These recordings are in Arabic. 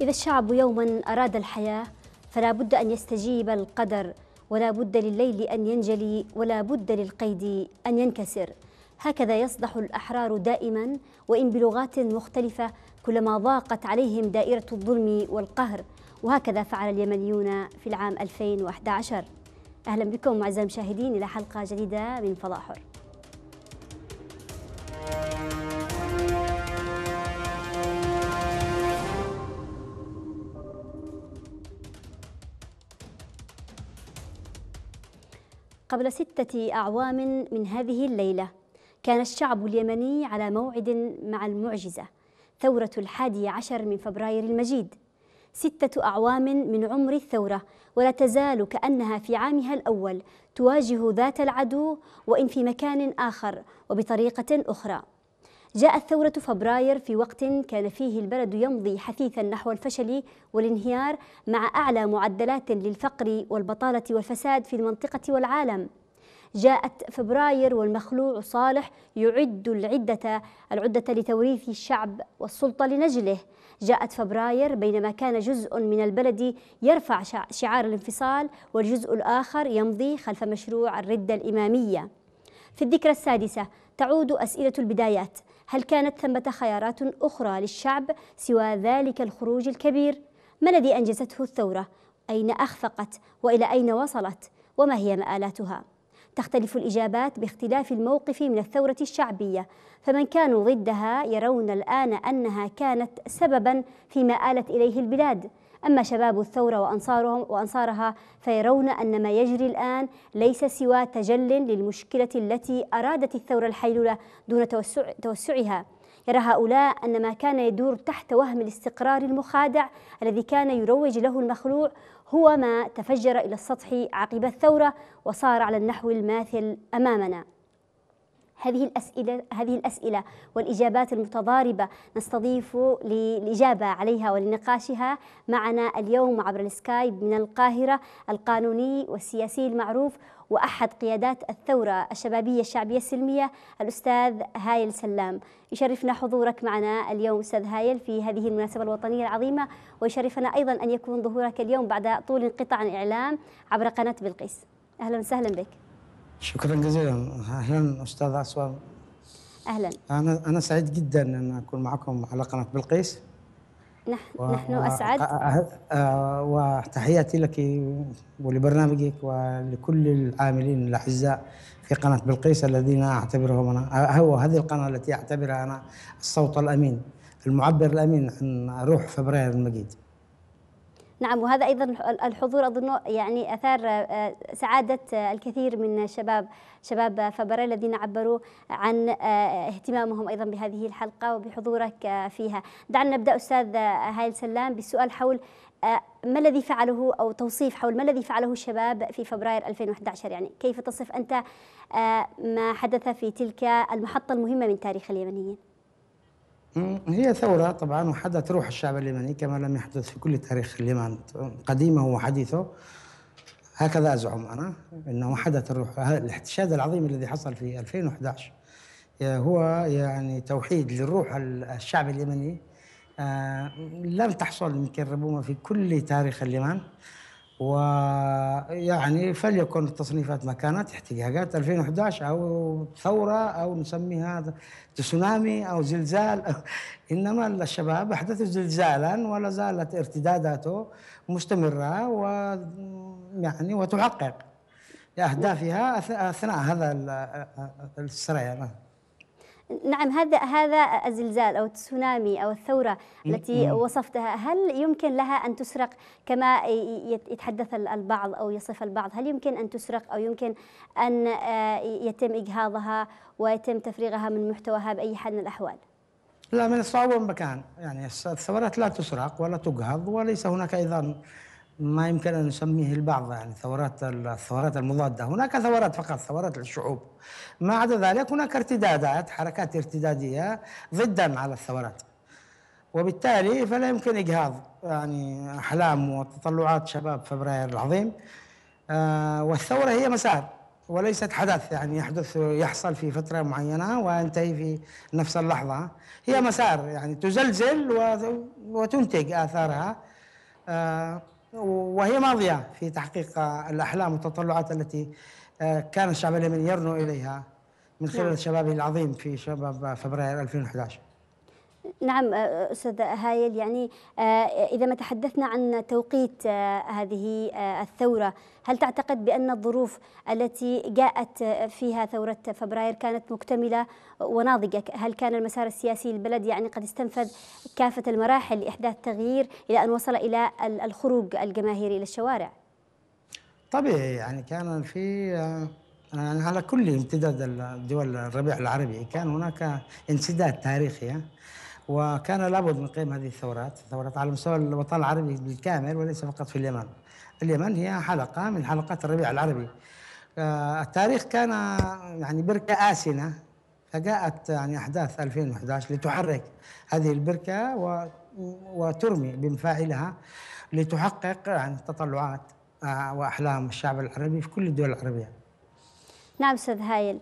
إذا الشعب يوما أراد الحياة فلا بد أن يستجيب القدر ولا بد لليل أن ينجلي ولا بد للقيد أن ينكسر. هكذا يصدح الأحرار دائما وإن بلغات مختلفة كلما ضاقت عليهم دائرة الظلم والقهر. وهكذا فعل اليمنيون في العام 2011 أهلا بكم أعزائي المشاهدين إلى حلقة جديدة من فضاء حر قبل ستة أعوام من هذه الليلة كان الشعب اليمني على موعد مع المعجزة ثورة الحادي عشر من فبراير المجيد. ستة أعوام من عمر الثورة ولا تزال كأنها في عامها الأول تواجه ذات العدو وإن في مكان آخر وبطريقة أخرى. جاءت ثورة فبراير في وقت كان فيه البلد يمضي حثيثا نحو الفشل والانهيار مع أعلى معدلات للفقر والبطالة والفساد في المنطقة والعالم. جاءت فبراير والمخلوع صالح يعد العدة العدة لتوريث الشعب والسلطة لنجله. جاءت فبراير بينما كان جزء من البلد يرفع شعار الانفصال والجزء الآخر يمضي خلف مشروع الردة الإمامية. في الذكرى السادسة تعود أسئلة البدايات. هل كانت ثمة خيارات أخرى للشعب سوى ذلك الخروج الكبير؟ ما الذي أنجزته الثورة؟ أين أخفقت؟ وإلى أين وصلت؟ وما هي مآلاتها؟ تختلف الإجابات باختلاف الموقف من الثورة الشعبية فمن كانوا ضدها يرون الآن أنها كانت سببا فيما آلت إليه البلاد أما شباب الثورة وأنصارهم وأنصارها فيرون أن ما يجري الآن ليس سوى تجل للمشكلة التي أرادت الثورة الحيلولة دون توسع توسعها. يرى هؤلاء أن ما كان يدور تحت وهم الاستقرار المخادع الذي كان يروج له المخلوع هو ما تفجر إلى السطح عقب الثورة وصار على النحو الماثل أمامنا. هذه الأسئلة هذه الأسئلة والإجابات المتضاربة نستضيف للإجابة عليها ولنقاشها معنا اليوم عبر السكايب من القاهرة القانوني والسياسي المعروف وأحد قيادات الثورة الشبابية الشعبية السلمية الأستاذ هايل سلام. يشرفنا حضورك معنا اليوم أستاذ هايل في هذه المناسبة الوطنية العظيمة ويشرفنا أيضا أن يكون ظهورك اليوم بعد طول انقطاع الإعلام عبر قناة بلقيس. أهلا وسهلا بك. شكرا جزيلا. أهلا أستاذ اسوان أهلا. أنا أنا سعيد جدا أن أكون معكم على قناة بلقيس. نحن و... نحن أسعد. آه، وتحياتي لك ولبرنامجك ولكل العاملين الأعزاء في قناة بلقيس الذين أعتبرهم أنا هو هذه القناة التي أعتبرها أنا الصوت الأمين المعبر الأمين عن روح فبراير المجيد. نعم وهذا أيضا الحضور أظن يعني أثار آه، سعادة الكثير من شباب شباب فبراير الذين عبروا عن آه، اهتمامهم أيضا بهذه الحلقة وبحضورك آه، فيها. دعنا نبدأ أستاذ هايل سلام بالسؤال حول ما الذي فعله أو توصيف حول ما الذي فعله الشباب في فبراير 2011 يعني كيف تصف أنت ما حدث في تلك المحطة المهمة من تاريخ اليمنيين؟ هي ثورة طبعا وحدث روح الشعب اليمني كما لم يحدث في كل تاريخ اليمن قديمه وحديثه. هكذا أزعم أنا أنه حدث الروح. الاحتشاد العظيم الذي حصل في 2011 هو يعني توحيد للروح الشعب اليمني آه، لم تحصل يمكن ربما في كل تاريخ اليمن ويعني فليكن التصنيفات ما كانت احتجاجات 2011 أو ثورة أو نسميها تسونامي أو زلزال. إنما الشباب احدثوا زلزالا ولا زالت ارتداداته مستمرة ويعني وتحقق اهدافها أثناء هذا السريان نعم هذا هذا الزلزال أو التسونامي أو الثورة التي وصفتها هل يمكن لها أن تسرق كما يتحدث البعض أو يصف البعض؟ هل يمكن أن تسرق أو يمكن أن آه، يتم إجهاضها ويتم تفريغها من محتواها بأي حال من الأحوال؟ لا من الصعوبه مكان يعني الثورات لا تسرق ولا تجهض وليس هناك أيضا ما يمكن أن نسميه البعض يعني ثورات الثورات المضادة، هناك ثورات فقط ثورات الشعوب. ما عدا ذلك هناك ارتدادات حركات ارتدادية ضدا على الثورات. وبالتالي فلا يمكن إجهاض يعني أحلام وتطلعات شباب فبراير العظيم. آه والثورة هي مسار وليست حدث يعني يحدث يحصل في فترة معينة وينتهي في نفس اللحظة هي مسار يعني تزلزل وتنتج آثارها آه، وهي ماضية في تحقيق الأحلام والتطلعات التي آه، كان الشعب اليمني يرنو إليها من خلال نعم. شبابه العظيم في شباب فبراير 2011 نعم أستاذ هايل يعني إذا ما تحدثنا عن توقيت هذه الثورة هل تعتقد بأن الظروف التي جاءت فيها ثورة فبراير كانت مكتملة وناضجة؟ هل كان المسار السياسي للبلد يعني قد استنفذ كافة المراحل لإحداث تغيير إلى أن وصل إلى الخروج الجماهيري إلى الشوارع؟ طبيعي يعني كان في يعني على كل امتداد الدول الربيع العربي كان هناك انسداد تاريخي وكان لابد من قيام هذه الثورات ثورات على مستوى الوطن العربي بالكامل وليس فقط في اليمن. اليمن هي حلقة من حلقات الربيع العربي. آه، التاريخ كان يعني بركة آسنة فجاءت يعني أحداث 2011 لتحرك هذه البركة وترمي بمفاعلها لتحقق يعني تطلعات آه، وأحلام الشعب العربي في كل الدول العربية. نعم أستاذ هايل.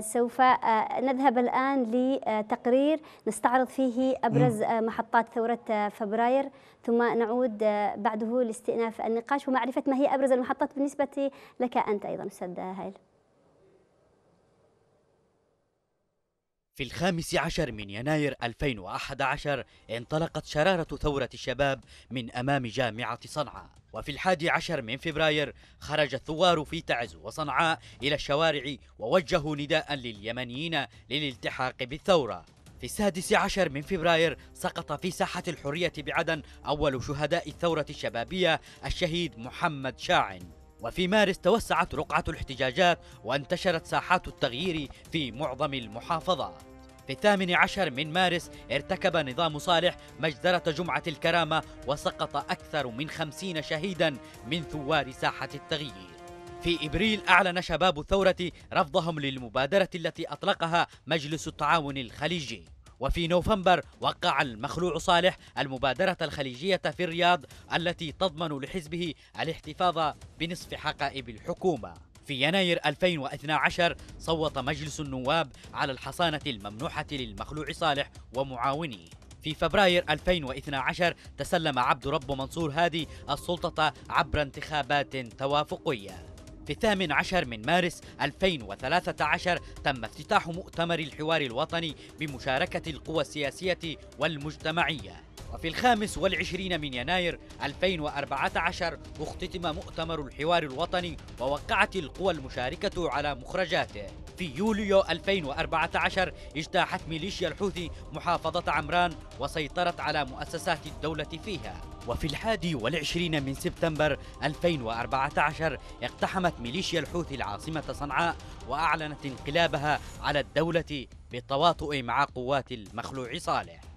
سوف آه، نذهب الآن لتقرير نستعرض فيه أبرز آه، محطات ثورة فبراير. ثم نعود بعده لاستئناف النقاش. ومعرفة ما هي أبرز المحطات بالنسبة لك أنت أيضا أستاذ هايل. في الخامس عشر من يناير 2011 انطلقت شرارة ثورة الشباب من أمام جامعة صنعاء. وفي الحادي عشر من فبراير خرج الثوار في تعز وصنعاء إلى الشوارع ووجهوا نداء لليمنيين للالتحاق بالثورة. في السادس عشر من فبراير سقط في ساحة الحرية بعدن أول شهداء الثورة الشبابية الشهيد محمد شاعن. وفي مارس توسعت رقعة الاحتجاجات وانتشرت ساحات التغيير في معظم المحافظات. في الثامن عشر من مارس ارتكب نظام صالح مجزرة جمعة الكرامة وسقط أكثر من خمسين شهيدا من ثوار ساحة التغيير. في إبريل أعلن شباب الثورة رفضهم للمبادرة التي أطلقها مجلس التعاون الخليجي. وفي نوفمبر وقع المخلوع صالح المبادرة الخليجية في الرياض التي تضمن لحزبه الاحتفاظ بنصف حقائب الحكومة. في يناير 2012 صوت مجلس النواب على الحصانة الممنوحة للمخلوع صالح ومعاونيه. في فبراير 2012 تسلم عبد رب منصور هادي السلطة عبر انتخابات توافقية. في الثامن عشر من مارس 2013 تم افتتاح مؤتمر الحوار الوطني بمشاركة القوى السياسية والمجتمعية. وفي الخامس والعشرين من يناير 2014 اختتم مؤتمر الحوار الوطني ووقعت القوى المشاركة على مخرجاته. في يوليو 2014 اجتاحت ميليشيا الحوثي محافظة عمران وسيطرت على مؤسسات الدولة فيها. وفي الحادي والعشرين من سبتمبر 2014 اقتحمت ميليشيا الحوثي العاصمة صنعاء وأعلنت انقلابها على الدولة بالتواطؤ مع قوات المخلوع صالح.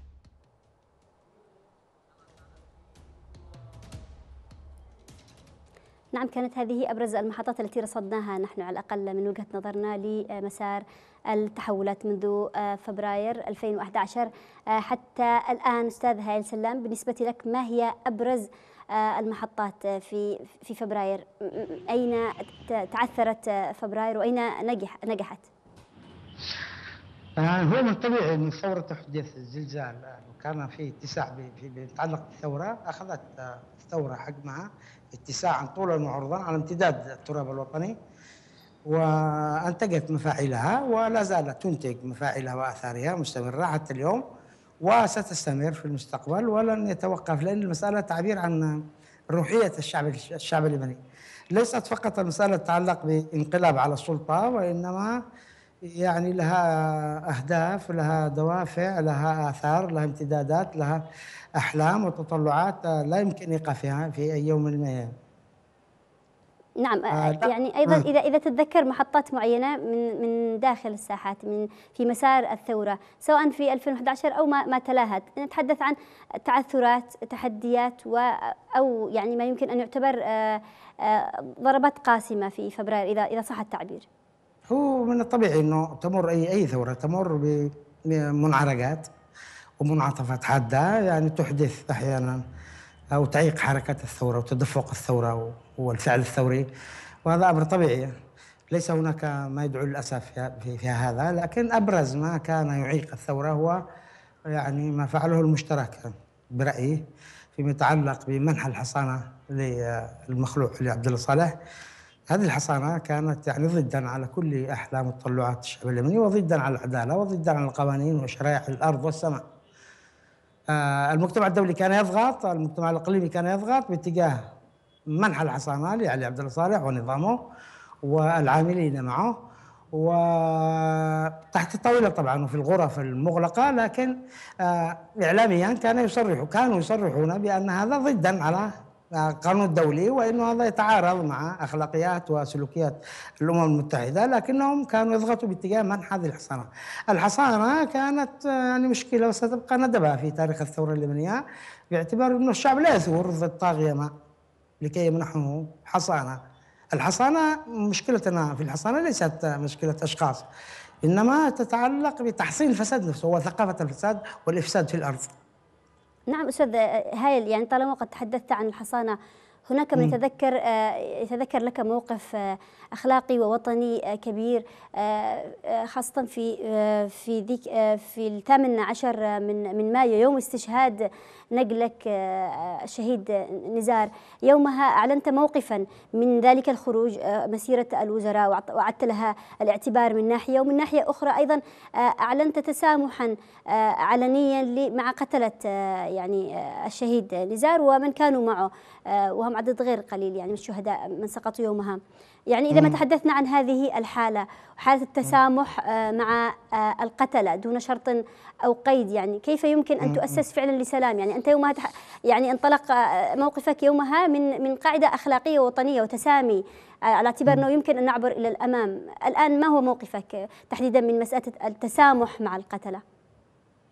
نعم كانت هذه أبرز المحطات التي رصدناها نحن على الأقل من وجهة نظرنا لمسار التحولات منذ آه، فبراير 2011 آه، حتى الآن أستاذ هايل سلام بالنسبة لك ما هي أبرز آه، المحطات في في فبراير أين تعثرت فبراير وأين نجح نجحت؟ هو من الطبيعي أن الثورة تحدث الزلزال. وكان في اتساع يتعلق بالثورة أخذت الثورة حجمها اتساعا طولا وعرضا على امتداد التراب الوطني وأنتجت مفاعلها ولا زالت تنتج مفاعلها وآثارها مستمرة حتى اليوم وستستمر في المستقبل ولن يتوقف لأن المسألة تعبير عن روحية الشعب الشعب اللبناني. ليست فقط المسألة تتعلق بانقلاب على السلطة وإنما يعني لها أهداف لها دوافع لها آثار لها امتدادات لها أحلام وتطلعات لا يمكن إيقافها في أي يوم من الأيام. نعم آه يعني أيضا آه. إذا إذا تتذكر محطات معينة من من داخل الساحات من في مسار الثورة سواء في 2011 أو ما ما تلاها نتحدث عن تعثرات تحديات و أو يعني ما يمكن أن يعتبر آه آه ضربات قاسمة في فبراير إذا إذا صح التعبير. هو من الطبيعي إنه تمر اي أي ثورة تمر بمنعرجات ومنعطفات حادة يعني تحدث أحيانا أو تعيق حركة الثورة وتدفق الثورة والفعل الثوري وهذا أمر طبيعي. ليس هناك ما يدعو للأسف في, في هذا لكن أبرز ما كان يعيق الثورة هو يعني ما فعله المشترك برأيي فيما يتعلق بمنح الحصانة للمخلوع لعبد الله صالح. هذه الحصانة كانت يعني ضدا على كل أحلام وتطلعات الشعب اليمني وضدا على العدالة وضدا على القوانين وشرائع الأرض والسماء. آه المجتمع الدولي كان يضغط، المجتمع الإقليمي كان يضغط باتجاه منح الحصانة لعلي عبد الله صالح ونظامه والعاملين معه وتحت الطاولة طبعا وفي الغرف المغلقة لكن آه إعلاميا كان يصرح كانوا يصرحون بأن هذا ضدا على القانون الدولي وإنه هذا يتعارض مع أخلاقيات وسلوكيات الأمم المتحدة لكنهم كانوا يضغطوا باتجاه منح هذه الحصانة. الحصانة كانت يعني مشكلة وستبقى ندبه في تاريخ الثورة اليمنيه باعتبار إنه الشعب لا يثور ضد طاغيه لكي يمنحه حصانة. الحصانة مشكلتنا في الحصانة ليست مشكلة أشخاص إنما تتعلق بتحصين الفساد نفسه هو ثقافه الفساد والإفساد في الأرض. نعم أستاذ هايل. يعني طالما قد تحدثت عن الحصانة هناك من يتذكر يتذكر لك موقف أخلاقي ووطني كبير خاصة في في ذيك في الثامن عشر من من مايو يوم استشهاد نقلك الشهيد نزار. يومها أعلنت موقفا من ذلك الخروج مسيرة الوزراء وعدت لها الاعتبار من ناحية ومن ناحية أخرى أيضا أعلنت تسامحا علنيا مع قتلة يعني الشهيد نزار ومن كانوا معه وهم عدد غير قليل يعني من الشهداء من سقطوا يومها. يعني إذا ما تحدثنا عن هذه الحالة حالة التسامح مع القتلة دون شرط أو قيد يعني كيف يمكن أن تؤسس فعلا لسلام؟ يعني أنت يومها يعني انطلق موقفك يومها من من قاعدة أخلاقية وطنية وتسامي على اعتبار أنه يمكن أن نعبر إلى الأمام. الآن ما هو موقفك تحديدا من مسألة التسامح مع القتلة؟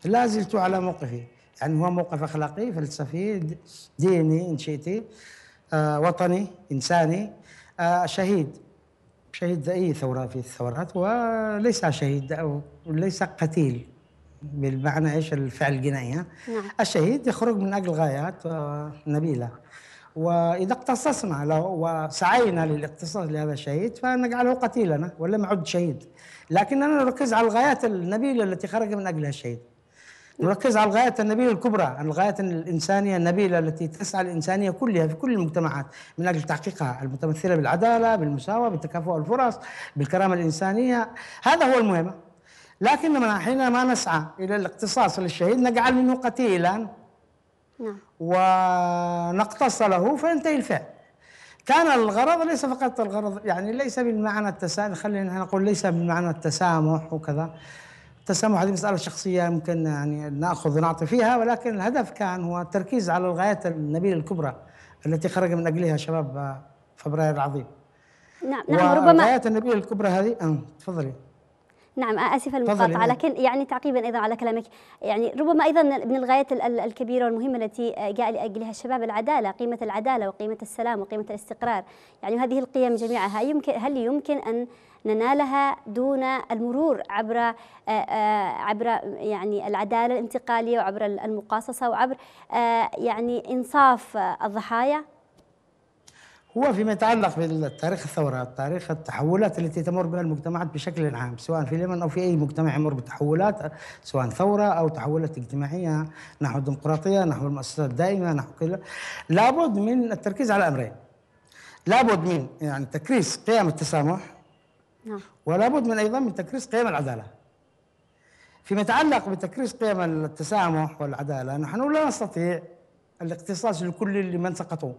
لا زلت على موقفي. يعني هو موقف أخلاقي فلسفي ديني إن شئتي آه وطني إنساني. آه شهيد. شهيد أي ثورة في الثورات وليس شهيد أو ليس قتيل بالمعنى إيش؟ الفعل الجنائي نعم. الشهيد يخرج من أجل غايات آه، نبيله. وإذا اقتصصنا له وسعينا للاقتصاص لهذا الشهيد فنجعله قتيلنا ولا معد شهيد. لكننا نركز على الغايات النبيلة التي خرج من أجلها الشهيد. نركز على الغايات النبيلة الكبرى الغايات الإنسانية النبيلة التي تسعى الإنسانية كلها في كل المجتمعات من أجل تحقيقها المتمثلة بالعدالة بالمساواة بالتكافؤ الفرص بالكرامة الإنسانية. هذا هو المهم. لكننا حينما نسعى إلى الاقتصاص للشهيد نجعل منه قتيلا. نعم. ونقتص له فينتهي الفعل. كان الغرض ليس فقط الغرض يعني ليس بالمعنى التسامح خلينا نقول ليس بالمعنى التسامح وكذا. التسامح هذه مسألة شخصية يمكن يعني نأخذ ونعطي فيها ولكن الهدف كان هو التركيز على الغايات النبيلة الكبرى التي خرج من أجلها شباب فبراير العظيم. نعم نعم ربما الغايات النبيلة الكبرى هذه تفضلي. نعم آسفة المقاطعة لكن يعني تعقيبا أيضا على كلامك يعني ربما أيضا من الغايات الكبيرة والمهمة التي جاء لأجلها الشباب العدالة قيمة العدالة وقيمة السلام وقيمة الاستقرار. يعني هذه القيم جميعها يمكن هل يمكن أن ننالها دون المرور عبر آه، آه، عبر يعني العدالة الانتقالية وعبر المقاصصة وعبر آه، يعني إنصاف الضحايا. هو فيما يتعلق بتاريخ الثورات تاريخ التحولات التي تمر بها المجتمعات بشكل عام سواء في اليمن أو في أي مجتمع يمر بتحولات سواء ثورة أو تحولات اجتماعية نحو الديمقراطية نحو المؤسسات الدائمة نحو كذا لابد من التركيز على أمرين. لابد من يعني تكريس قيم التسامح نعم. ولا بد من أيضا من تكريس قيم العدالة فيما يتعلق بتكريس قيم التسامح والعدالة نحن لا نستطيع الاختصاص لكل لمن سقطوا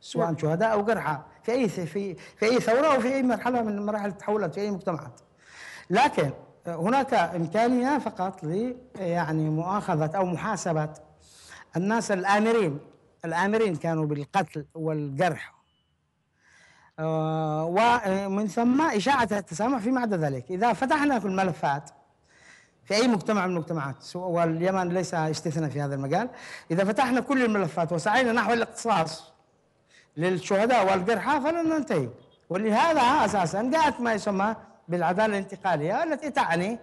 سواء نعم. شهداء أو جرحى في أي في في أي ثورة أو في أي مرحلة من مراحل التحولات في أي مجتمعات لكن هناك إمكانية فقط ل يعني مؤاخذة أو محاسبة الناس الآمرين الآمرين كانوا بالقتل والجرح ومن ثم إشاعة التسامح فيما عدا ذلك. إذا فتحنا في الملفات في أي مجتمع من المجتمعات واليمن ليس استثناء في هذا المجال إذا فتحنا كل الملفات وسعينا نحو الاقتصاص للشهداء والجرحى فلن ننتهي. ولهذا أساسا جاءت ما يسمى بالعدالة الانتقالية التي تعني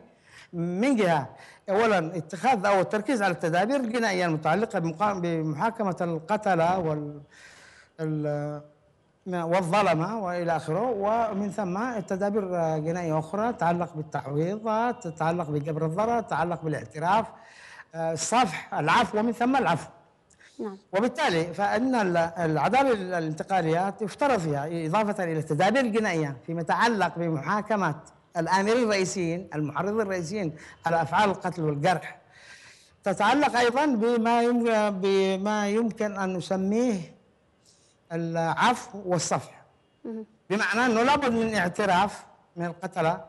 من جهة أولا اتخاذ أو التركيز على التدابير الجنائية المتعلقة بمحاكمة القتلة وال والظلمة وإلى آخره. ومن ثم تدابير جنائية أخرى تتعلق بالتعويضات تتعلق بجبر الضرر تتعلق بالاعتراف. آه، الصفح العفو ومن ثم العفو. نعم. وبالتالي فإن العدالة الانتقالية تفترض فيها إضافة إلى التدابير الجنائية فيما يتعلق بمحاكمة الآمرين الرئيسيين المحرضين الرئيسيين على أفعال القتل والجرح. تتعلق أيضا بما بما يمكن أن نسميه العفو والصفح. بمعنى أنه لابد من اعتراف من القتلة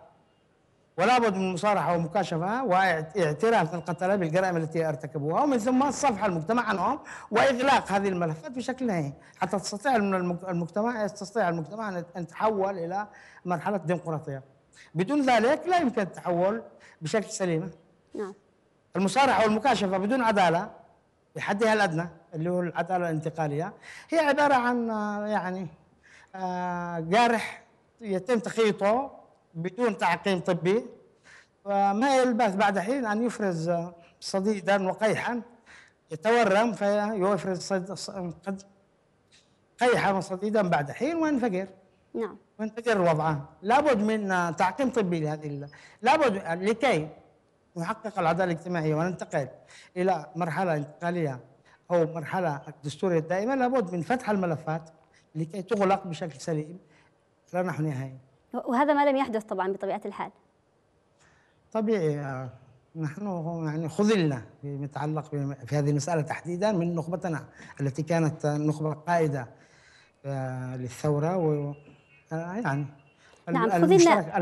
ولا بد من مصارحة ومكاشفة واعتراف من القتلة بالجرائم التي ارتكبوها ومن ثم الصفحة المجتمع عنهم وإغلاق هذه الملفات بشكل نهائي. حتى تستطيع المجتمع يستطيع المجتمع أن يتحول إلى مرحلة ديمقراطية. بدون ذلك لا يمكن التحول بشكل سليم. نعم. المصارحة والمكاشفة بدون عدالة بحدها الأدنى اللي هو العدالة الانتقالية. هي عبارة عن يعني آه، جارح يتم تخيطه بدون تعقيم طبي. وما يلبث بعد حين أن يفرز صديدا وقيحا يتورم فيفرز صد قيحا وصديدا بعد حين وينفجر. نعم. وينفجر الوضع. لابد من تعقيم طبي لهذه لابد لكي نحقق العدالة الاجتماعية وننتقل إلى مرحلة انتقالية أو مرحلة دستوريه دائمه لابد من فتح الملفات لكي تغلق بشكل سليم. لا نحو نهائي. وهذا ما لم يحدث طبعا بطبيعة الحال. طبيعي آه، نحن يعني خذلنا فيما يتعلق في هذه المسألة تحديدا من نخبتنا التي كانت نخبة قائدة آه، للثورة و آه، يعني نعم المشترك,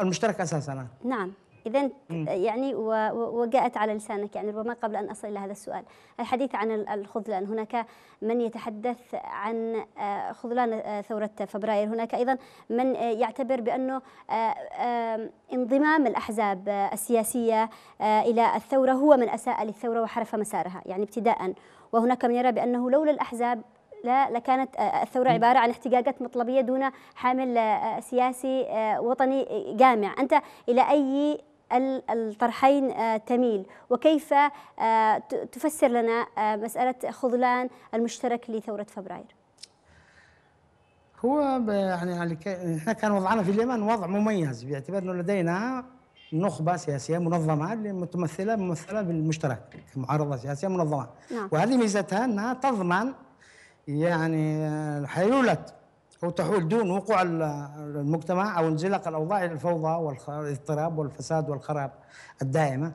المشترك أساسا. نعم. إذا يعني وجاءت على لسانك يعني ربما قبل أن أصل إلى هذا السؤال. الحديث عن الخذلان هناك من يتحدث عن آه، خذلان آه، ثورة فبراير. هناك أيضا من آه، يعتبر بأنه انضمام الأحزاب السياسية إلى الثورة هو من أساء للثورة وحرف مسارها يعني ابتداء. وهناك من يرى بأنه لولا الأحزاب لا لكانت الثورة عبارة عن احتجاجات مطلبية دون حامل سياسي وطني جامع. أنت إلى أي الطرحين آه، تميل. وكيف آه، تفسر لنا آه، مسألة خذلان المشترك لثورة فبراير؟ هو يعني إحنا كان وضعنا في اليمن وضع مميز باعتبار إنه لدينا نخبة سياسية منظمة متمثلة ممثلة بالمشترك كمعارضة سياسية منظمة. نعم. وهذه ميزتها أنها تضمن يعني حيوله أو تحول دون وقوع المجتمع أو انزلاق الأوضاع إلى الفوضى والاضطراب والفساد والخراب الدائمة.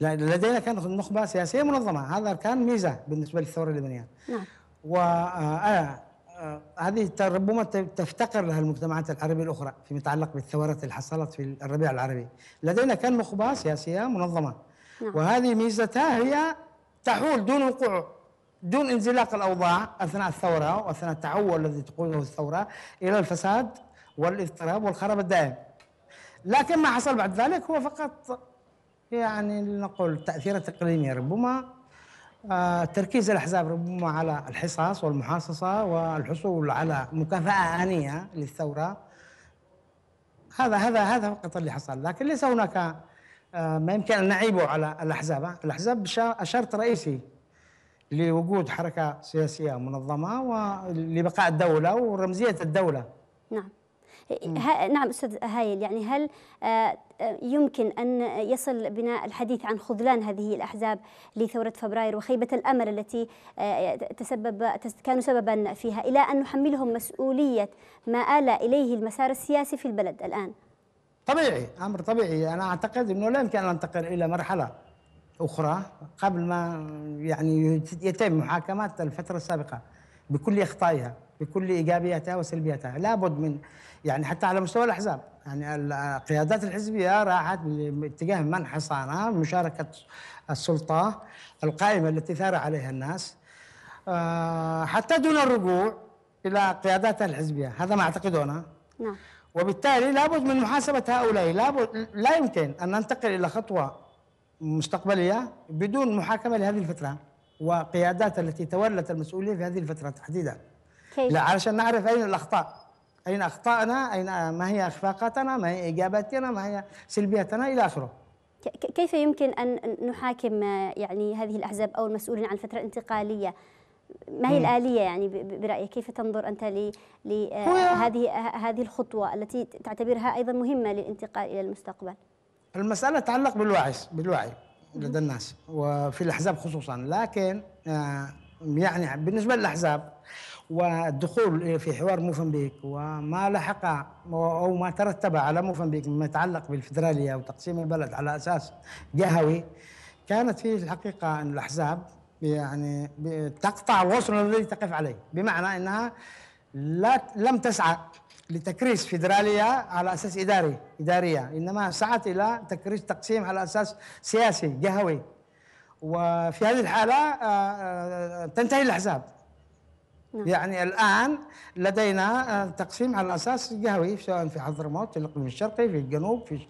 لدينا كانت نخبة سياسية منظمة. هذا كان ميزة بالنسبة للثورة اللبنانية. نعم. وهذه آه، آه، ربما تفتقر لها المجتمعات العربية الأخرى فيما يتعلق بالثورات اللي حصلت في الربيع العربي. لدينا كان نخبة سياسية منظمة. نعم. وهذه ميزتها هي تحول دون وقوع دون انزلاق الأوضاع أثناء الثورة وأثناء التحول الذي تقوده الثورة إلى الفساد والاضطراب والخراب الدائم. لكن ما حصل بعد ذلك هو فقط يعني لنقول تاثيرات اقليميه ربما آه تركيز الأحزاب ربما على الحصص والمحاصصة والحصول على مكافأة آنية للثورة. هذا هذا هذا فقط اللي حصل. لكن ليس هناك آه ما يمكن أن نعيبه على الأحزاب. الأحزاب شرط رئيسي لوجود حركة سياسية منظمة ولبقاء الدولة ورمزية الدولة. نعم. نعم أستاذ هايل يعني هل آه، آه، يمكن أن يصل بنا الحديث عن خذلان هذه الأحزاب لثورة فبراير وخيبة الأمل التي آه، تسبب كانوا سببا فيها إلى أن نحملهم مسؤولية ما آل إليه المسار السياسي في البلد الآن؟ طبيعي أمر طبيعي. أنا أعتقد إنه لا يمكن أن ننتقل إلى مرحلة أخرى قبل ما يعني يتم محاكمة الفترة السابقة بكل أخطائها بكل إيجابياتها وسلبياتها. لابد من يعني حتى على مستوى الأحزاب. يعني القيادات الحزبية راحت باتجاه منح حصانة مشاركة السلطة القائمة التي ثار عليها الناس آه، حتى دون الرجوع إلى قياداتها الحزبية. هذا ما أعتقده أنا. نعم. وبالتالي لابد من محاسبة هؤلاء. لابد لا يمكن أن ننتقل إلى خطوة مستقبلية بدون محاكمة لهذه الفترة وقيادات التي تولت المسؤولية في هذه الفترة تحديدا. كيف؟ لا علشان نعرف أين الأخطاء أين اخطائنا أين ما هي أخفاقاتنا ما هي اجاباتنا ما هي سلبياتنا إلى آخره. كيف يمكن أن نحاكم يعني هذه الأحزاب أو المسؤولين عن الفترة الانتقاليه ما هي الآلية يعني برأيك؟ كيف تنظر أنت لهذه هذه الخطوة التي تعتبرها أيضا مهمة للانتقال إلى المستقبل؟ المسألة تتعلق بالوعي بالوعي لدى الناس وفي الأحزاب خصوصا. لكن يعني بالنسبة للأحزاب والدخول في حوار موفنبيك وما لحق أو ما ترتب على موفنبيك مما يتعلق بالفدرالية وتقسيم البلد على أساس جهوي كانت في الحقيقة أن الأحزاب يعني تقطع الوصل الذي تقف عليه. بمعنى إنها لا لم تسعى لتكريس فيدرالية على أساس إداري إدارية. إنما سعت إلى تكريس تقسيم على أساس سياسي جهوي. وفي هذه الحالة آه، آه، تنتهي الأحزاب. نعم. يعني الآن لدينا تقسيم على أساس جهوي سواء في حضرموت في الإقليم الشرقي في الجنوب في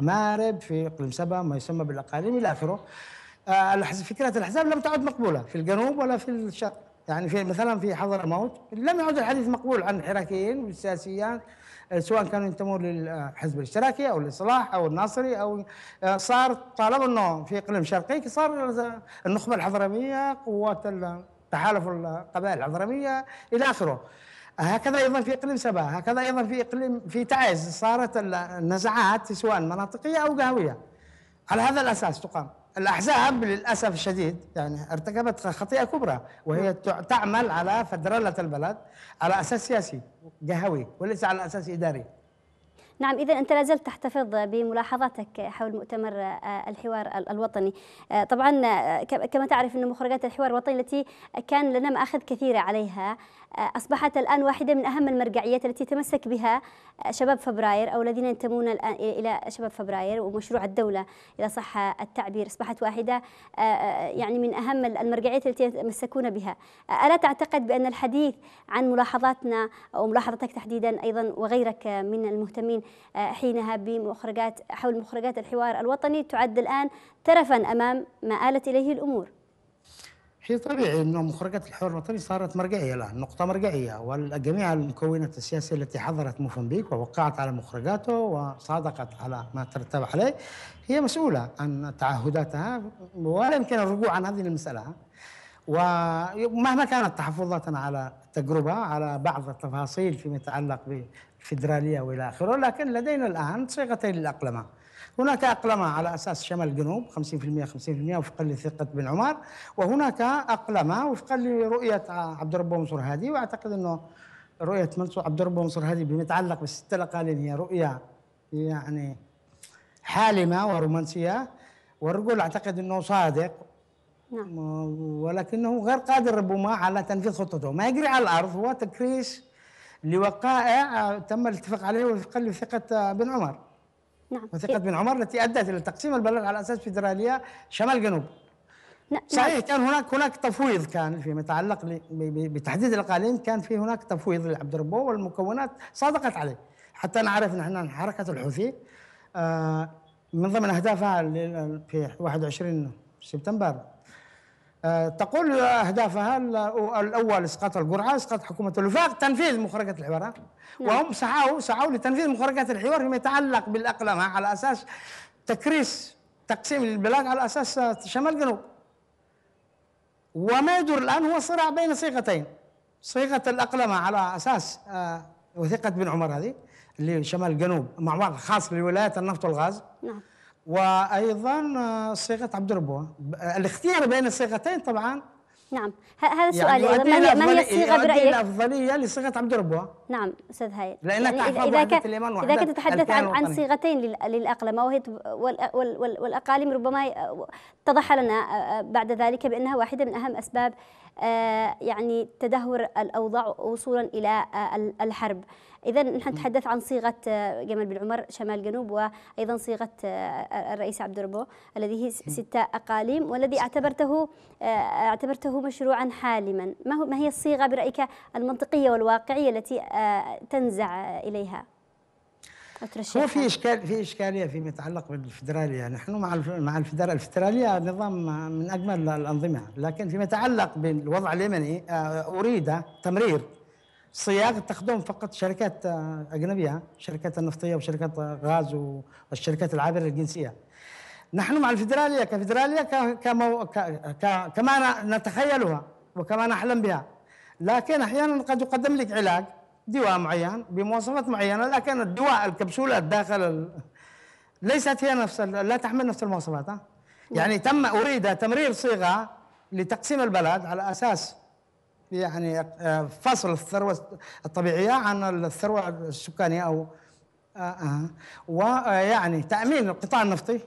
مارب في إقليم سبا ما يسمى بالأقاليم إلى آخره. آه، فكرة الأحزاب لم تعد مقبولة في الجنوب ولا في الشرق. يعني في مثلا في حضرموت لم يعد الحديث مقبول عن الحراكيين والسياسيين آه، سواء كانوا ينتمون للحزب الاشتراكي أو الإصلاح أو الناصري أو آه، صار طالما إنه في إقليم شرقي صار النخبة الحضرمية قوات تحالف القبائل الحضرمية إلى آخره. هكذا أيضا في إقليم سبا هكذا أيضا في إقليم في تعز صارت النزاعات سواء مناطقية أو قهوية. على هذا الأساس تقام. الأحزاب للأسف الشديد يعني ارتكبت خطيئة كبرى وهي تعمل على فدرله البلد على أساس سياسي قهوي وليس على أساس إداري. نعم إذا أنت لازلت تحتفظ بملاحظاتك حول مؤتمر آه، الحوار الوطني. آه، طبعا آه، كما تعرف أن مخرجات الحوار الوطني التي كان لنا مآخذ كثيرة عليها أصبحت الآن واحدة من أهم المرجعيات التي تمسك بها شباب فبراير أو الذين ينتمون الآن إلى شباب فبراير ومشروع الدولة. إذا صح التعبير أصبحت واحدة يعني من أهم المرجعيات التي يتمسكون بها. ألا تعتقد بأن الحديث عن ملاحظاتنا أو ملاحظتك تحديدا أيضا وغيرك من المهتمين حينها بمخرجات حول مخرجات الحوار الوطني تعد الآن ترفا أمام ما آلت إليه الأمور؟ شيء طبيعي إنه مخرجات الحوار الوطني صارت مرجعية الآن نقطة مرجعية وجميع المكونات السياسية التي حضرت موفنبيك ووقعت على مخرجاته وصادقت على ما ترتب عليه هي مسؤولة عن تعهداتها ولا يمكن الرجوع عن هذه المسألة. ومهما كانت تحفظاتنا على التجربه على بعض التفاصيل فيما يتعلق بالفدراليه وإلى آخره لكن لدينا الآن صيغتين للأقلمة. هناك أقلمة على أساس شمال جنوب 50% 50% وفقا لثقة بن عمر. وهناك أقلمة وفقا لرؤية عبد الرب منصور هادي. وأعتقد أنه رؤية منصور عبد الرب منصور هادي بما يتعلق بالست الأقاليم هي رؤية يعني حالمة ورومانسية. والرجل أعتقد أنه صادق. نعم. ولكنه غير قادر ربما على تنفيذ خطته. ما يجري على الأرض هو تكريس لوقائع تم الاتفاق عليه وفقا لثقة بن عمر. نعم. وثيقة بن عمر التي أدت إلى تقسيم البلد على أساس فيدرالية شمال جنوب. نعم. صحيح كان هناك هناك تفويض كان فيما يتعلق بتحديد الاقاليم كان في هناك تفويض لعبد الربو والمكونات صادقت عليه. حتى نعرف نحن حركة الحوثي. آه، من ضمن أهدافها في 21 سبتمبر تقول أهدافها الأول إسقاط القرعة إسقاط حكومة الوفاق تنفيذ مخرجات الحوار. نعم. وهم سعوا سعوا لتنفيذ مخرجات الحوار فيما يتعلق بالاقلمه على أساس تكريس تقسيم البلاد على أساس شمال جنوب. وما يدور الآن هو صراع بين صيغتين. صيغة الاقلمه على أساس آه، وثيقة بن عمر هذه اللي شمال جنوب مع خاص لولايات النفط والغاز. نعم. وأيضا آه، صيغة عبد الربوه الاختيار بين الصيغتين طبعا. نعم. هذا سؤالي. يعني ما هي الصيغة برأيك؟ الافضليه لصيغة عبد الربوه نعم أستاذ هايل. لانك يعني إذا كان إذا كنت تتحدث عن عن صيغتين للأقلمة وهي والأقاليم ربما اتضح لنا آه، آه، بعد ذلك بأنها واحدة من أهم أسباب يعني تدهور الأوضاع وصولا إلى الحرب. إذا نحن نتحدث عن صيغة آه، جمال بن عمر شمال جنوب وأيضا صيغة آه، الرئيس عبد الربو الذي هي ستة أقاليم والذي اعتبرته آه، اعتبرته مشروعا حالما. ما هو ما هي الصيغة برأيك المنطقية والواقعية التي تنزع إليها؟ هو في إشكال في إشكالية فيما يتعلق بالفدرالية. نحن مع مع الفدرالية نظام من أجمل الأنظمة. لكن فيما يتعلق بالوضع اليمني أريد تمرير صياغة تخدم فقط شركات آه، أجنبية شركات النفطية وشركات غاز والشركات العابرة الجنسية. نحن مع الفدراليه كفدراليه كمو... ك... ك... كما نتخيلها وكما نحلم بها. لكن أحيانا قد يقدم لك علاج دواء معين بمواصفات معينة لكن الدواء الكبسولات داخل ال... ليست هي نفس لا تحمل نفس المواصفات؟ يعني تم أريد تمرير صيغة لتقسيم البلد على أساس يعني آه، فصل الثروة الطبيعية عن الثروة السكانية أو آه آه. ويعني تأمين القطاع النفطي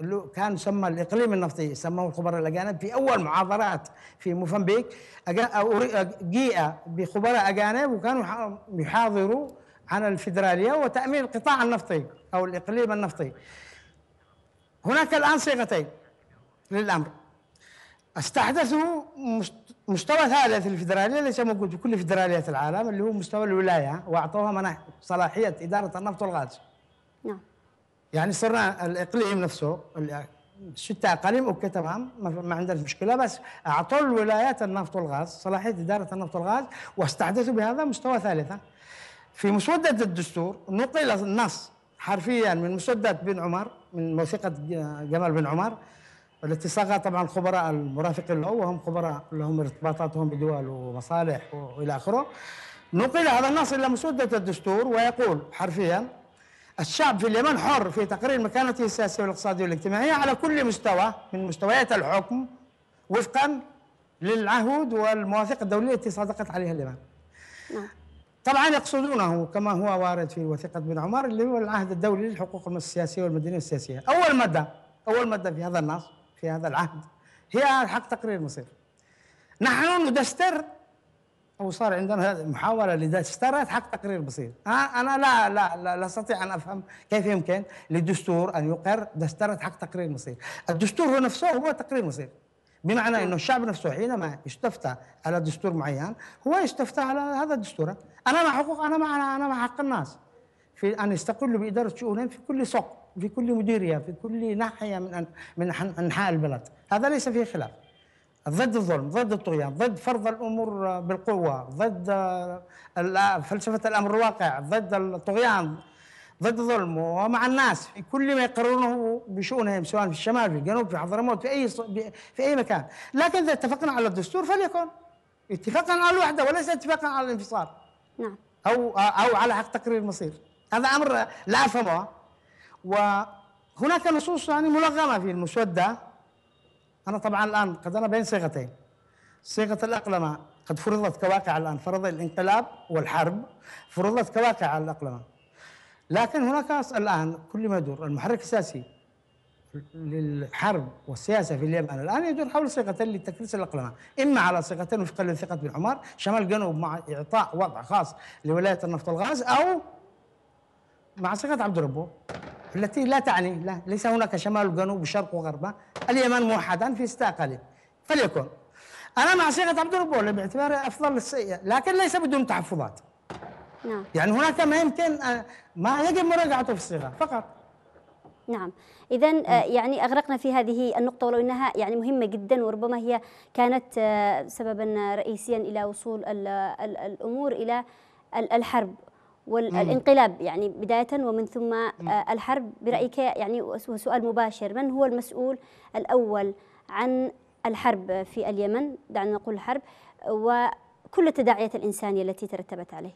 اللي كان يسمى الإقليم النفطي سموه الخبراء الاجانب في أول معاضرات في موزمبيق جيء بخبراء اجانب وكانوا يحاضروا عن الفدراليه وتأمين القطاع النفطي أو الإقليم النفطي. هناك الآن صيغتين للأمر. استحدثوا مستوى ثالث للفدراليه ليس موجود في كل فدراليات العالم اللي هو مستوى الولاية وأعطوها منح صلاحية إدارة النفط والغاز. نعم. يعني صرنا الإقليم نفسه ستة اقاليم أوكي تمام ما عندنا مشكلة بس أعطوا الولايات النفط والغاز صلاحية إدارة النفط والغاز واستحدثوا بهذا مستوى ثالثة. في مسودة الدستور نقل النص حرفيا من مسودة بن عمر من وثيقه جمال بن عمر والتي صاغها طبعا خبراء المرافقين له وهم خبراء لهم ارتباطاتهم بدول ومصالح وإلى آخره نقل هذا النص إلى مسودة الدستور ويقول حرفيا الشعب في اليمن حر في تقرير مكانته السياسية والاقتصادية والاجتماعية على كل مستوى من مستويات الحكم وفقا للعهود والمواثيق الدولية التي صادقت عليها اليمن. نعم. طبعا يقصدونه كما هو وارد في وثيقة بن عمر اللي هو العهد الدولي للحقوق السياسية والمدنية والسياسيه. أول مادة أول مادة في هذا النص في هذا العهد. هي حق تقرير المصير نحن ندستر أو صار عندنا محاولة لدستره حق تقرير المصير أنا لا لا لا, لا أستطيع أن أفهم كيف يمكن للدستور أن يقر دستره حق تقرير المصير الدستور هو نفسه هو تقرير المصير بمعنى إنه الشعب نفسه حينما يستفتى على دستور معين هو يستفتى على هذا الدستور. أنا مع حقوق أنا مع أنا مع حق الناس. في أن يستقلوا بإدارة شؤونهم في كل سوق. في كل مديرية في كل ناحية من من أنحاء البلد. هذا ليس فيه خلاف. ضد الظلم ضد الطغيان ضد فرض الأمور بالقوة ضد فلسفة الأمر الواقع ضد الطغيان ضد الظلم. ومع الناس في كل ما يقررونه بشؤونهم سواء في الشمال في الجنوب في حضرموت في أي في أي مكان. لكن إذا اتفقنا على الدستور فليكن اتفاقا على الوحدة وليس اتفاقا على الانفصال. نعم. أو أو على حق تقرير المصير. هذا أمر لا أفهمه. وهناك نصوص يعني ملغمة في المسودة. أنا طبعا الآن قد أنا بين صيغتين. صيغة الأقلمة قد فرضت كواقع الآن فرض الانقلاب والحرب فرضت كواقع على الأقلمة. لكن هناك الآن كل ما يدور المحرك السياسي للحرب والسياسة في اليمن الآن يدور حول صيغتين لتكريس الأقلمة، إما على صيغتين وفقا لثقة بن عمر شمال جنوب مع إعطاء وضع خاص لولاية النفط والغاز أو مع صيغة عبد ربه. التي لا تعني لا ليس هناك شمال وجنوب وشرق وغرب. اليمن موحدا في أقاليم فليكن. أنا مع صيغة عبد الربول باعتبارها أفضل السيئة لكن ليس بدون تحفظات. نعم. يعني هناك ما يمكن ما يجب مراجعته في الصيغة فقط. نعم. إذا آه، يعني أغرقنا في هذه النقطة ولو أنها يعني مهمة جدا وربما هي كانت آه، سببا رئيسيا إلى وصول الأمور إلى الحرب. والانقلاب يعني بداية ومن ثم آه، الحرب برأيك يعني سؤال مباشر من هو المسؤول الأول عن الحرب في اليمن؟ دعنا نقول الحرب وكل التداعيات الإنسانية التي ترتبت عليه.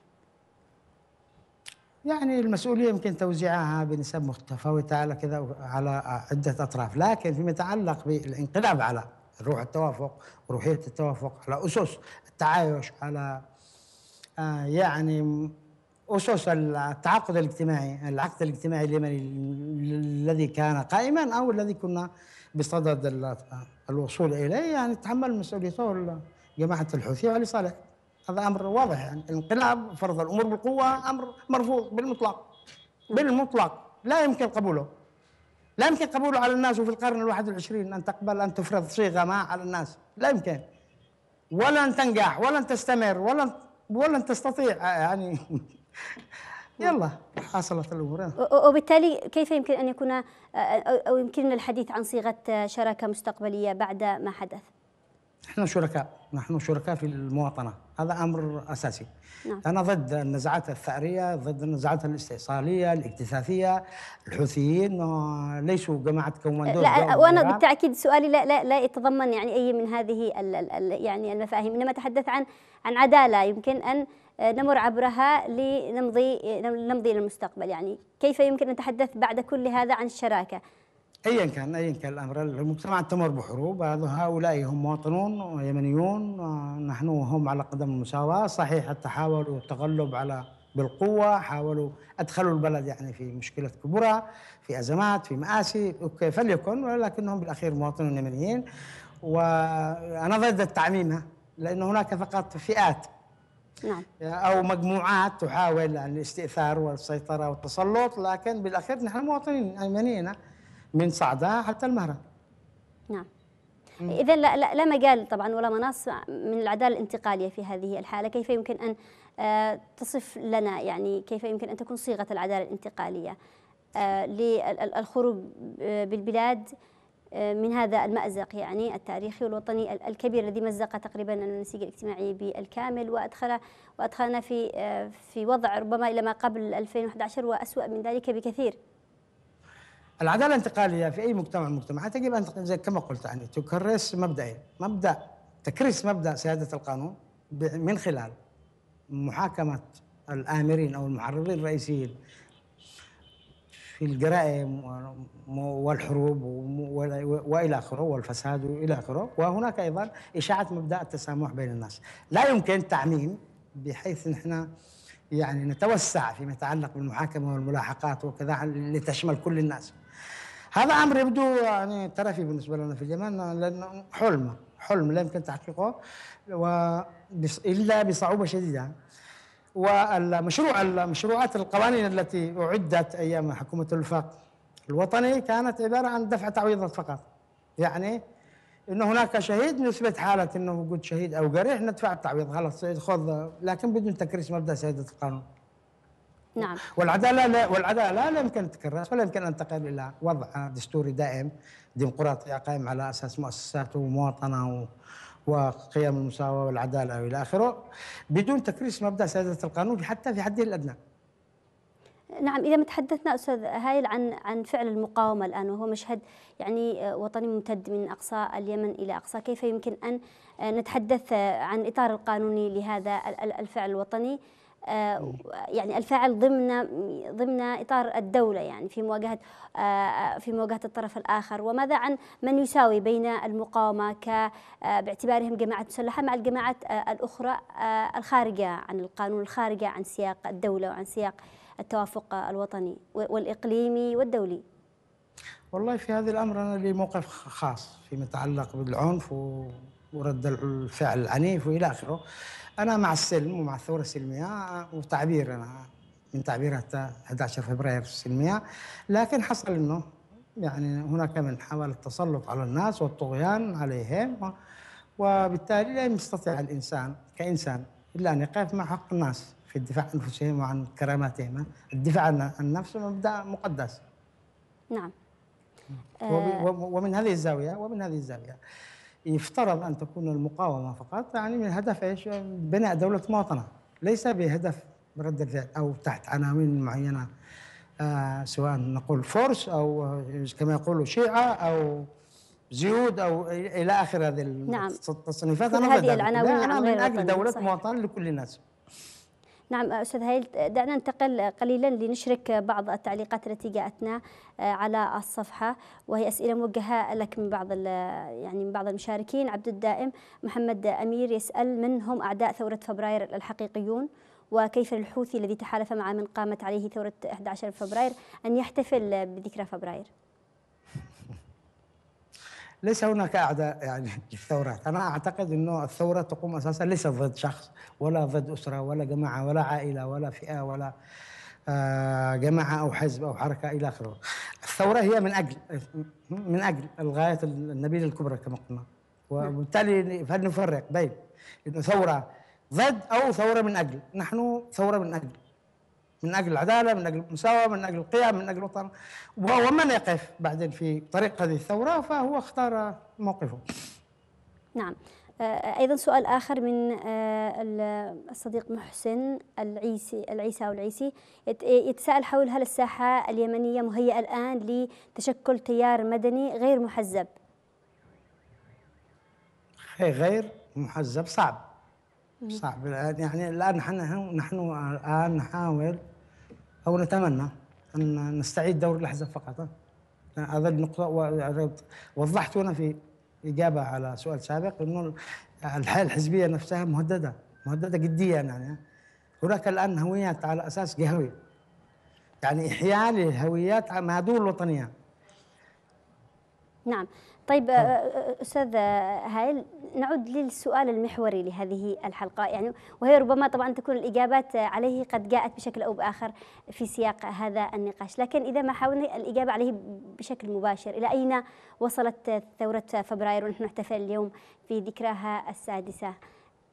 يعني المسؤولية يمكن توزيعها بنسب متفاوتة على كذا على عدة أطراف لكن فيما يتعلق بالانقلاب على روح التوافق وروحية التوافق على أسس التعايش على آه يعني أسس التعاقد الاجتماعي العقد الاجتماعي اليمني الذي كان قائما أو الذي كنا بصدد الوصول إليه يعني تحمل مسؤوليته جماعة الحوثي وعلي صالح. هذا أمر واضح يعني الانقلاب فرض الأمور بالقوة أمر مرفوض بالمطلق. بالمطلق. لا يمكن قبوله. لا يمكن قبوله على الناس وفي القرن الواحد والعشرين أن تقبل أن تفرض صيغة ما على الناس. لا يمكن. ولن تنجح ولن تستمر ولن ولن تستطيع يعني يلا حصلت الأمور. وبالتالي كيف يمكن أن يكون أو يمكننا الحديث عن صيغة شراكة مستقبلية بعد ما حدث؟ نحن شركاء نحن شركاء في المواطنة. هذا أمر أساسي. نعم. أنا ضد النزعات الثأرية ضد النزعات الاستئصالية الاكتثاثية الحوثيين ليسوا جماعة كوماندو لا وأنا بالتأكيد سؤالي لا لا لا يتضمن يعني أي من هذه ال ال يعني المفاهيم. إنما أتحدث عن عن عدالة يمكن أن نمر عبرها لنمضي نمضي إلى المستقبل. يعني كيف يمكن أن نتحدث بعد كل هذا عن الشراكة؟ ايا كان ايا كان الأمر. المجتمع تمر بحروب. هؤلاء هم مواطنون يمنيون نحن وهم على قدم المساواة. صحيح حتى حاولوا التغلب على بالقوة حاولوا أدخلوا البلد يعني في مشكلة كبرى في أزمات في مآسي. أوكي فليكن ولكنهم بالأخير مواطنون يمنيين. وأنا ضد التعميم لأن هناك فقط فئات نعم. أو مجموعات تحاول الاستئثار والسيطرة والتسلط لكن بالأخير نحن مواطنين يمنيين من صعدة حتى المهرة نعم. إذا لا, لا, لا مجال طبعا ولا مناص من العدالة الانتقالية في هذه الحالة. كيف يمكن أن آه، تصف لنا يعني كيف يمكن أن تكون صيغة العدالة الانتقالية؟ آه، للخروج بالبلاد آه، من هذا المأزق يعني التاريخي والوطني الكبير الذي مزق تقريبا النسيج الاجتماعي بالكامل وأدخل وأدخلنا في في وضع ربما إلى ما قبل 2011 وأسوأ من ذلك بكثير. العدالة الانتقالية في أي مجتمع من المجتمعات يجب أن زي كما قلت يعني تكرس مبدئين مبدأ تكريس مبدأ سيادة القانون من خلال محاكمة الآمرين أو المحررين الرئيسيين في الجرائم والحروب وإلى آخره والفساد والى آخره. وهناك أيضا إشاعة مبدأ التسامح بين الناس. لا يمكن تعميم بحيث نحن يعني نتوسع فيما يتعلق بالمحاكمة والملاحقات وكذا لتشمل كل الناس. هذا أمر يبدو يعني ترفي بالنسبة لنا في اليمن لأنه حلم حلم لا يمكن تحقيقه إلا بصعوبة شديدة. والمشروع المشروعات القوانين التي أعدت أيام حكومة الوفاق الوطني كانت عبارة عن دفع تعويضات فقط. يعني إنه هناك شهيد نثبت حالة إنه وجود شهيد أو جريح ندفع التعويض خلاص خذ لكن بدون تكريس مبدأ سيادة القانون. نعم. والعدالة لا والعدالة لا يمكن تكرس ولا يمكن أن تنتقل إلى وضع دستوري دائم ديمقراطي قائم على أساس مؤسسات ومواطنة وقيم المساواة والعدالة والى آخره بدون تكريس مبدأ سيادة القانون حتى في حده الأدنى. نعم إذا ما تحدثنا أستاذ هايل عن عن فعل المقاومة الآن وهو مشهد يعني وطني ممتد من أقصى اليمن إلى أقصى كيف يمكن أن نتحدث عن الاطار القانوني لهذا الفعل الوطني يعني الفاعل ضمن ضمن إطار الدولة يعني في مواجهة آه، في مواجهة الطرف الآخر. وماذا عن من يساوي بين المقاومة ك آه، باعتبارهم جماعات مسلحة مع الجماعات الأخرى الخارجة عن القانون الخارجة عن سياق الدولة وعن سياق التوافق الوطني والإقليمي والدولي؟ والله في هذا الأمر أنا لي موقف خاص فيما يتعلق بالعنف ورد الفعل العنيف وإلى آخره. أنا مع السلم ومع الثورة السلمية وتعبير أنا من تعبيرات 11 فبراير السلمية. لكن حصل إنه يعني هناك من حاول التسلط على الناس والطغيان عليهم وبالتالي لا يستطيع الإنسان كإنسان إلا أن يقف مع حق الناس في الدفاع عن أنفسهم وعن كراماتهم. الدفاع عن النفس مبدأ مقدس. نعم. ومن هذه الزاويه ومن هذه الزاوية يفترض أن تكون المقاومة فقط يعني من هدف إيش؟ بناء دولة مواطنة ليس بهدف رد الفعل أو تحت عناوين معينة آه سواء نقول فورس أو كما يقولوا شيعة أو زيود أو إلى آخر هذه نعم. التصنيفات أنا هذه العناوين أنا من أجل دولة مواطنة لكل الناس نعم أستاذ هايل دعنا ننتقل قليلا لنشرك بعض التعليقات التي جاءتنا آه، على الصفحة وهي أسئلة موجهة لك من بعض يعني من بعض المشاركين. عبد الدائم محمد أمير يسأل من هم أعداء ثورة فبراير الحقيقيون؟ وكيف للحوثي الذي تحالف مع من قامت عليه ثورة 11 فبراير؟ أن يحتفل بذكرى فبراير. ليس هناك أعداء يعني للثورات، أنا أعتقد إنه الثورة تقوم أساسا ليست ضد شخص ولا ضد أسرة ولا جماعة ولا عائلة ولا فئة ولا آه، جماعة أو حزب أو حركة إلى آخره. الثورة هي من أجل من أجل الغاية النبيلة الكبرى كما قلنا. وبالتالي فلنفرق بين إنه ثورة ضد أو ثورة من أجل، نحن ثورة من أجل. من أجل العدالة من أجل المساواة من أجل القيم من أجل الوطن. ومن يقف بعدين في طريق هذه الثورة؟ فهو اختار موقفه. نعم. أيضا سؤال آخر من الصديق محسن العيسي العيسى أو العيسي. يتساءل حول هل الساحة اليمنية مهيئة الآن لتشكل تيار مدني غير محزب؟ غير محزب صعب. صعب. يعني الآن نحن نحن الآن نحاول أو نتمنى أن نستعيد دور الأحزاب فقط. هذا النقطة وضحت هنا في إجابة على سؤال سابق أنه الحياة الحزبية نفسها مهددة مهددة جديا يعني. هناك الآن هويات على أساس قهوي. يعني إحياء للهويات ما دون الوطنية. نعم طيب آه، آه، أستاذ هايل نعود للسؤال المحوري لهذه الحلقة يعني وهي ربما طبعا تكون الإجابات عليه قد جاءت بشكل أو بآخر في سياق هذا النقاش، لكن إذا ما حاولنا الإجابة عليه بشكل مباشر، إلى أين وصلت ثورة فبراير ونحن نحتفل اليوم في ذكراها السادسة؟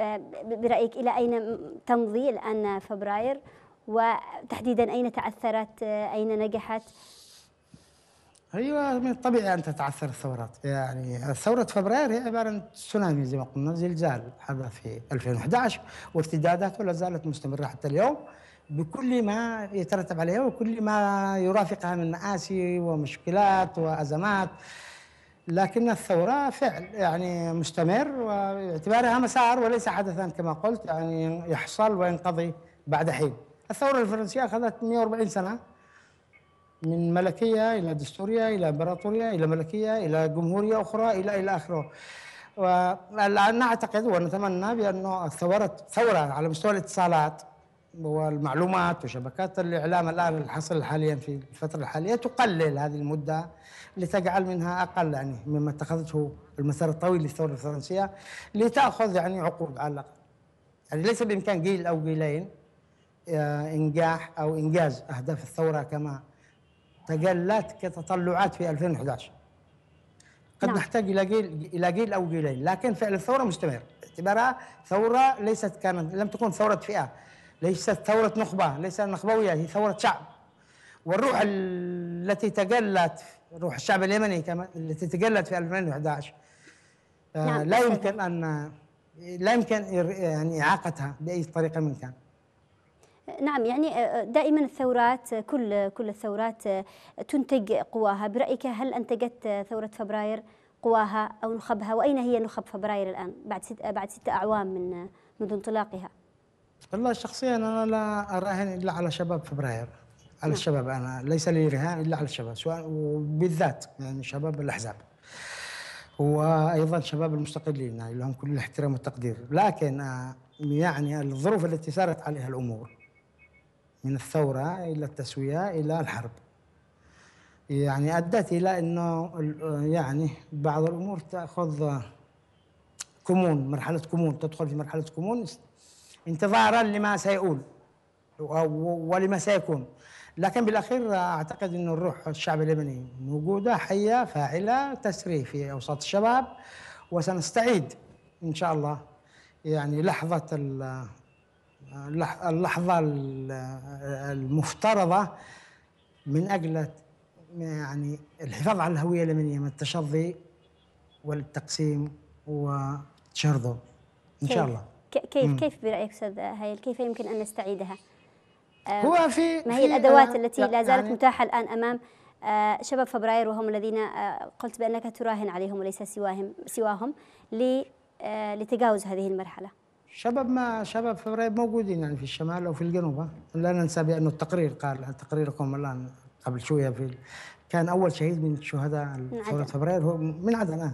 آه، برأيك إلى أين تمضي الآن فبراير؟ وتحديدا أين تعثرت؟ أين نجحت؟ أيوه من الطبيعي أن تتعثر الثورات. يعني ثوره فبراير هي عبارة عن تسونامي زي ما قلنا زلزال حدث في 2011 وارتداداته لا زالت مستمرة حتى اليوم. بكل ما يترتب عليها وكل ما يرافقها من مآسي ومشكلات وأزمات. لكن الثورة فعل يعني مستمر واعتبارها مسار وليس حدثا كما قلت يعني يحصل وينقضي بعد حين. الثورة الفرنسية أخذت 140 سنة. من ملكية إلى دستورية إلى إمبراطورية إلى ملكية إلى جمهورية أخرى إلى إلى آخره. والآن نعتقد ونتمنى بانه الثوره ثورة على مستوى الاتصالات والمعلومات وشبكات الإعلام الآن الحصل حاليا في الفترة الحالية تقلل هذه المدة لتجعل منها أقل يعني مما اتخذته المسار الطويل للثورة الفرنسية لتأخذ يعني عقود على الأقل. يعني ليس بإمكان جيل أو جيلين آه، إنجاح أو إنجاز أهداف الثورة كما تقلت كتطلعات في 2011 قد نعم. نحتاج إلى جيل إلى جيل أو جيلين لكن فعل الثورة مستمر اعتبارها ثورة ليست كانت لم تكن ثورة فئة ليست ثورة نخبة ليست نخبوية هي ثورة شعب والروح التي تجلت روح الشعب اليمني كما التي تجلت في 2011 آه، نعم. لا يمكن أن لا يمكن يعني إعاقتها بأي طريقة من كان نعم يعني آه، دائما الثورات كل كل الثورات آه، تنتج قواها. برأيك هل أنتجت ثورة فبراير قواها أو نخبها؟ وأين هي نخب فبراير الآن بعد ست بعد ستة أعوام من منذ انطلاقها؟ والله شخصيا أنا لا أراهن إلا على شباب فبراير على نعم. الشباب أنا ليس لي رهان إلا على الشباب سواء وبالذات يعني شباب الأحزاب. وأيضا شباب المستقلين يعني لهم كل الاحترام والتقدير. لكن آه، يعني الظروف التي سارت عليها الأمور من الثورة إلى التسوية إلى الحرب. يعني أدت إلى أنه يعني بعض الأمور تأخذ كمون مرحلة كمون تدخل في مرحلة كمون انتظارا لما سيؤول ولما سيكون. لكن بالأخير أعتقد أن الروح الشعب اليمني موجودة حية فاعلة تسري في أوساط الشباب وسنستعيد إن شاء الله يعني لحظة اللحظة المفترضة من أجل يعني الحفاظ على الهوية اليمنية من التشظي والتقسيم وتشرذم إن شاء الله. كيف مم. كيف برأيك أستاذ هايل؟ كيف يمكن أن نستعيدها؟ آه، هو في ما هي الأدوات التي لا زالت يعني متاحة الآن أمام آه، شباب فبراير وهم الذين آه، قلت بأنك تراهن عليهم وليس سواهم سواهم لتجاوز هذه المرحلة. شباب ما شباب فبراير موجودين يعني في الشمال أو في الجنوب لا ننسى بانه التقرير قال تقريركم الآن قبل شوية في كان أول شهيد من شهداء ثورة فبراير هو من عدن آه.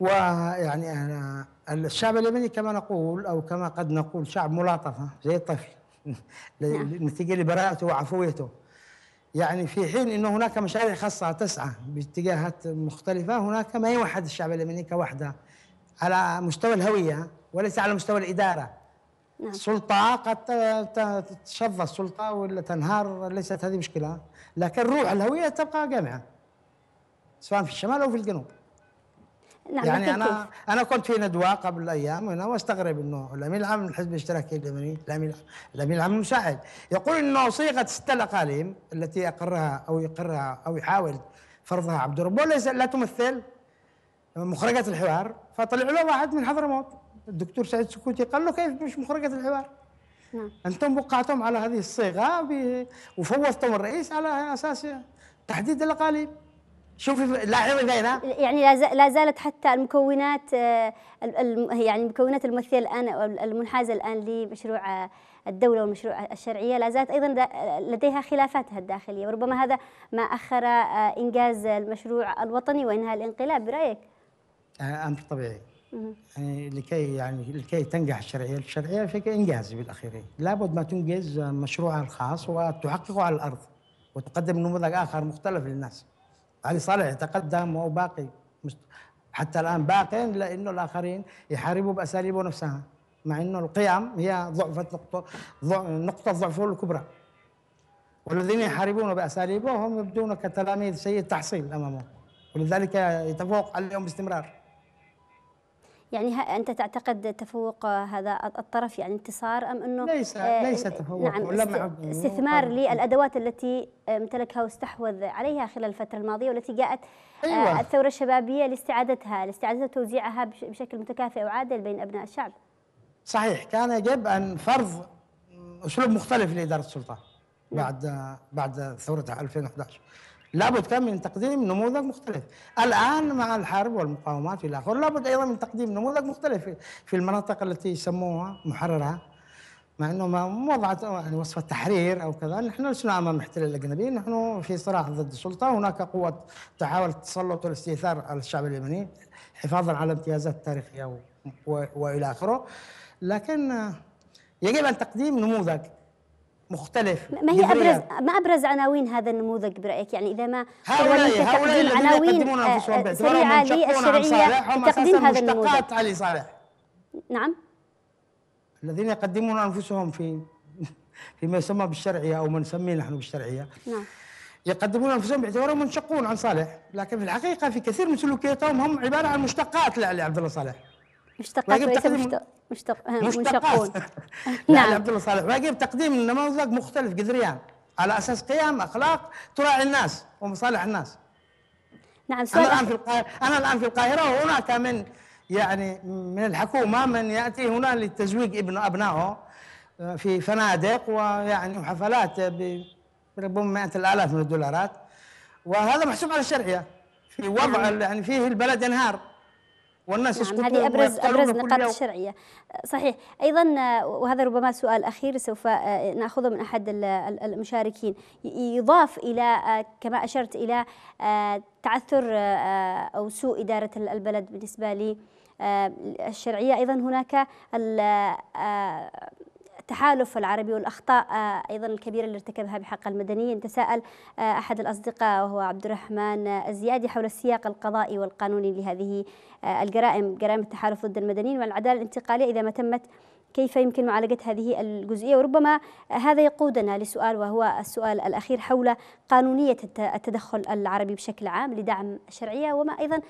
ويعني أنا الشعب اليمني كما نقول أو كما قد نقول شعب ملاطفه زي الطفل نعم. نتيجه لبراءته وعفويته. يعني في حين إنه هناك مشاريع خاصة تسعى باتجاهات مختلفة هناك ما يوحد الشعب اليمني كوحدة على مستوى الهوية وليس على مستوى الإدارة نعم. السلطة قد تشظى السلطة ولا تنهار ليست هذه مشكلة لكن روح الهوية تبقى جامعة سواء في الشمال أو في الجنوب نعم يعني أنا كيف. أنا كنت في ندوة قبل أيام هنا واستغرب إنه الأمين العام من الحزب الاشتراكي اليمني الأمين الأمين العام المساعد يقول إنه صيغة ست الأقاليم التي أقرها أو يقرها أو يحاول فرضها عبد الرب ليس لا تمثل مخرجات الحوار فطلع له واحد من حضرموت الدكتور سعيد سكوتي قال له كيف مش مخرجات الحوار؟ نعم. أنتم وقعتم على هذه الصيغة ب- وفوضتم الرئيس على أساس تحديد الأقاليم. شوفي لاحظي هنا يعني لا زالت حتى المكونات آه، يعني المكونات الممثلة الآن المنحازة الآن لمشروع آه، الدولة والمشروع الشرعية لا زالت أيضا لديها خلافاتها الداخلية. وربما هذا ما أخر آه، إنجاز المشروع الوطني وإنهاء الانقلاب برأيك؟ أمر طبيعي. يعني لكي يعني لكي تنجح الشرعية، الشرعية في إنجاز بالأخير لابد ما تنجز مشروعها الخاص وتحققه على الأرض وتقدم نموذج آخر مختلف للناس. علي صالح يتقدم وهو باقي مست- حتى الآن باق لأنه الآخرين يحاربوا بأساليبه نفسها مع إنه القيم هي ضعفت نقطه نقطة ضعفه الكبرى. والذين يحاربون بأساليبه هم يبدون كتلاميذ سيء التحصيل أمامه ولذلك يتفوق عليهم باستمرار. يعني أنت تعتقد تفوق هذا الطرف يعني انتصار أم إنه ليس- آه، ليس تفوق نعم استثمار. للأدوات التي آه، امتلكها واستحوذ عليها خلال الفترة الماضية والتي جاءت آه، أيوة. الثورة الشبابية لاستعادتها وتوزيعها بش- بشكل متكافئ وعادل بين أبناء الشعب. صحيح. كان يجب أن فرض أسلوب مختلف لإدارة السلطة بعد بعد ثوره 2011 لابد كان من تقديم نموذج مختلف. الآن مع الحرب والمقاومات إلى آخره لابد أيضا من تقديم نموذج مختلف في- المناطق التي يسموها محررة مع إنه ما وضعت يعني وصف التحرير أو كذا نحن لسنا أمام الاحتلال الاجنبي نحن في صراع ضد السلطة هناك قوة تحاول التسلط والاستئثار على الشعب اليمني حفاظا على امتيازات و- وإلى آخره. لكن يجب أن تقديم نموذج مختلف ما هي ابرز جذرياً. ما أبرز عناوين هذا النموذج برأيك؟ يعني إذا ما هؤلاء هؤلاء تقديم الذين عناوين يقدمون أنفسهم آه، سريعة صالح للشرعيه لتقديم أساسا هذا النموذج. مشتقات علي صالح. نعم. الذين يقدمون أنفسهم في فيما يسمى بالشرعية أو ما نسميه نحن بالشرعية. نعم. يقدمون أنفسهم باعتبارهم منشقون عن صالح، لكن في الحقيقة في كثير من سلوكياتهم هم عبارة عن مشتقات لعلي عبد الله صالح. مشتقات وليس تقديم؟ مشتق مشتق آه، منشقون نعم. عبد الله صالح، ويجب تقديم نموذج مختلف جذريا على أساس قيم أخلاق تراعي الناس ومصالح الناس. نعم أنا سؤال الآن في القاهره أنا الآن في القاهرة وهناك من يعني من الحكومة من يأتي هنا لتزويج ابن أبنائه آه، في فنادق ويعني وحفلات بربما مئات الآلاف من الدولارات. وهذا محسوب على الشرعية في وضع يعني فيه البلد ينهار. والناس نعم يسقطون هذه ابرز أبرز نقاط. الشرعيه صحيح. أيضا آه، وهذا ربما سؤال أخير سوف آه، نأخذه من أحد ال- ال- المشاركين. يضاف إلى آه، كما أشرت إلى تعثر أو سوء إدارة ال- البلد بالنسبة لي الشرعية. أيضا هناك ال- التحالف العربي والأخطاء آه، أيضا الكبيره اللي ارتكبها بحق المدنيين. تساءل آه، أحد الأصدقاء وهو عبد الرحمن الزيادي حول السياق القضائي والقانوني لهذه آه، الجرائم جرائم التحالف ضد المدنيين والعدالة الانتقالية إذا ما تمت كيف يمكن معالجة هذه الجزئية؟ وربما هذا يقودنا لسؤال وهو السؤال الأخير حول قانونية الت- التدخل العربي بشكل عام لدعم الشرعية وما أيضا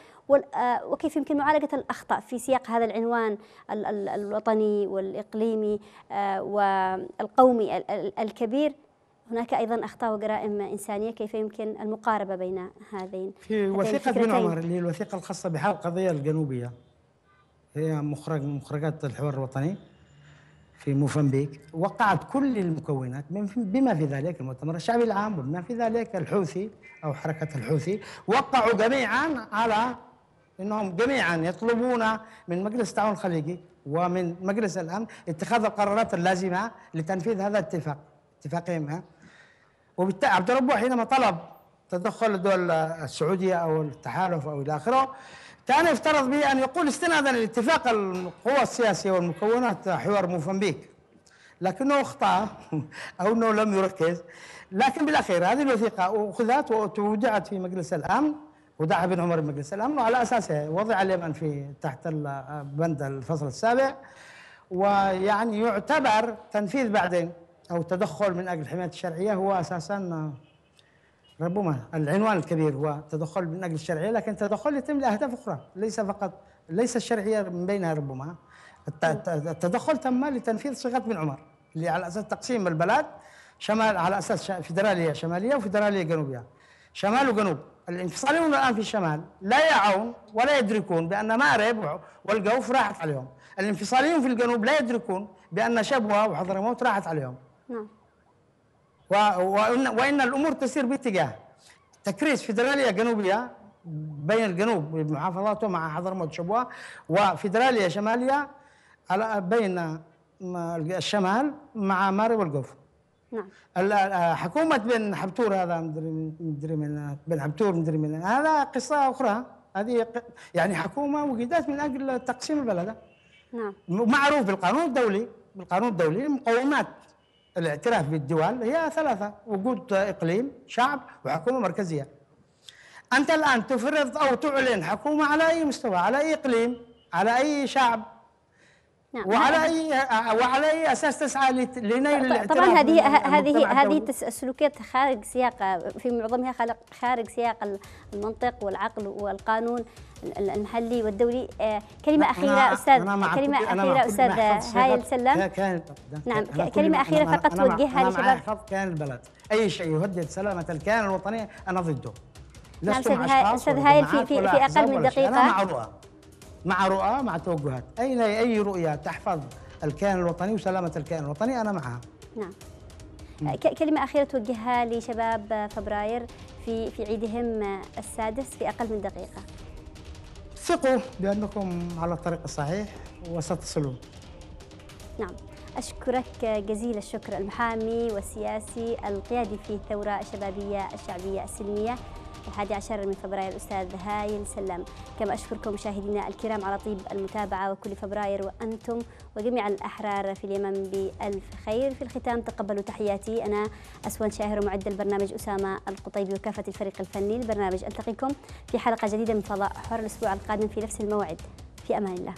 آه، وكيف يمكن معالجة الأخطاء في سياق هذا العنوان ال- ال- الوطني والإقليمي آه، والقومي ال- ال- الكبير. هناك أيضا أخطاء وجرائم إنسانية كيف يمكن المقاربة بين هذين في وثيقة بن؟ عمر اللي هي الوثيقة الخاصة بحل القضية الجنوبية. هي مخرج من مخرجات الحوار الوطني. في موزمبيق وقعت كل المكونات بما في ذلك المؤتمر الشعبي العام وبما في ذلك الحوثي أو حركة الحوثي. وقعوا جميعا على إنهم جميعا يطلبون من مجلس التعاون الخليجي ومن مجلس الأمن اتخاذ القرارات اللازمة لتنفيذ هذا الاتفاق اتفاقهم وبالتالي عبد الربوع حينما طلب تدخل الدول السعودية أو التحالف أو إلى آخره كان يفترض به أن يقول استنادا لاتفاق القوى السياسية والمكونات حوار موزمبيق لكنه أخطأ أو أنه لم يركز. لكن بالأخير هذه الوثيقة أخذت وتودعت في مجلس الأمن ودعا بن عمر بمجلس الأمن وعلى اساسه وضع اليمن في تحت بند الفصل السابع. ويعني يعتبر تنفيذ بعدين أو تدخل من أجل حماية الشرعية هو أساسا ربما العنوان الكبير هو تدخل من أجل الشرعية لكن تدخل يتم لأهداف أخرى ليس فقط ليس الشرعية من بينها ربما. الت- الت- التدخل تم لتنفيذ صيغة بن عمر اللي على أساس تقسيم البلد شمال على أساس فيدرالية شمالية وفيدرالية جنوبية. شمال وجنوب الانفصاليون الآن في الشمال لا يعون ولا يدركون بأن مأرب والجوف راحت عليهم. الانفصاليون في الجنوب لا يدركون بأن شبوة وحضرموت راحت عليهم. نعم. وإن, وإن الأمور تسير باتجاه تكريس فيدرالية جنوبية بين الجنوب بمحافظاته مع حضرموت شبوة وفيدرالية شمالية بين الشمال مع ماري والجوف. نعم. حكومة بن حبتور هذا مدري من بن حبتور مدري من هذا قصة أخرى. هذه يعني حكومة وجدت من أجل تقسيم البلد. نعم. معروف بالقانون الدولي بالقانون الدولي مقومات الاعتراف بالدول هي ثلاثة وجود إقليم شعب وحكومة مركزية. أنت الآن تفرض أو تعلن حكومة على أي مستوى؟ على أي إقليم؟ على أي شعب؟ نعم. وعلى اي وعلى أي أساس تسعى لنيل الاعتراف طبعا هذه هذه هذه السلوكيات خارج سياق في معظمها خارج سياق المنطق والعقل والقانون. المحلي والدولي. آه، كلمة أخيرة أستاذ كلمة أخيرة أستاذ هايل سلم. نعم كلمة أخيرة فقط توجهها لشباب كان البلد. أي شيء يهدد سلامة الكيان الوطني أنا ضده. نعم أستاذ هايل في في, في أقل من دقيقه أنا مع رؤى. مع رؤى مع توجهات. اين أي رؤية تحفظ الكيان الوطني وسلامة الكيان الوطني أنا معها. نعم. كلمة أخيرة توجهها لشباب فبراير في في عيدهم السادس في أقل من دقيقة. ثقوا بأنكم على الطريق الصحيح وستصلون. نعم. أشكرك جزيل الشكر المحامي والسياسي القيادي في الثورة الشبابية الشعبية السلمية الحادي عشر من فبراير الأستاذ هايل سلام كما أشكركم مشاهدينا الكرام على طيب المتابعة وكل فبراير وأنتم وجميع الأحرار في اليمن بألف خير. في الختام تقبلوا تحياتي. أنا أسوان شاهر ومعد البرنامج أسامة القطيبي وكافة الفريق الفني. البرنامج ألتقيكم في حلقة جديدة من فضاء حر الأسبوع القادم في نفس الموعد. في أمان الله.